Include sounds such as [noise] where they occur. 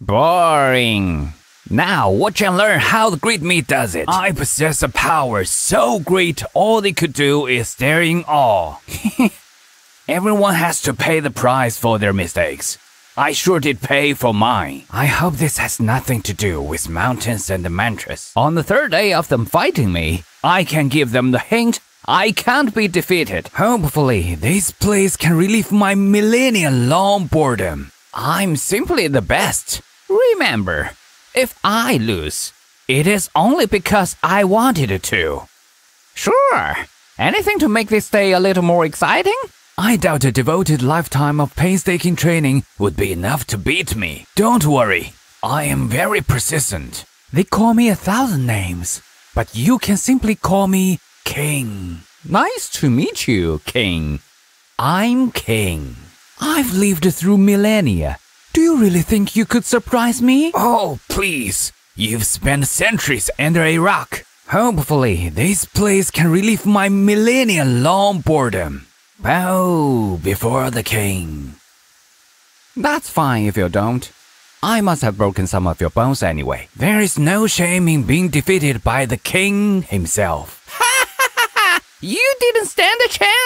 Boring. Now watch and learn how the great me does it. I possess a power so great all they could do is stare in awe. [laughs] Everyone has to pay the price for their mistakes. I sure did pay for mine. I hope this has nothing to do with mountains and the mantras. On the third day of them fighting me, I can give them the hint I can't be defeated. Hopefully, this place can relieve my millennia long boredom. I'm simply the best. Remember, if I lose, it is only because I wanted it to. Sure. Anything to make this day a little more exciting? I doubt a devoted lifetime of painstaking training would be enough to beat me. Don't worry, I am very persistent. They call me a thousand names, but you can simply call me King. Nice to meet you, King. I'm King. I've lived through millennia. Do you really think you could surprise me? Oh, please. You've spent centuries under a rock. Hopefully, this place can relieve my millennia long boredom. Bow before the king. That's fine if you don't. I must have broken some of your bones anyway. There is no shame in being defeated by the king himself. [laughs] You didn't stand a chance!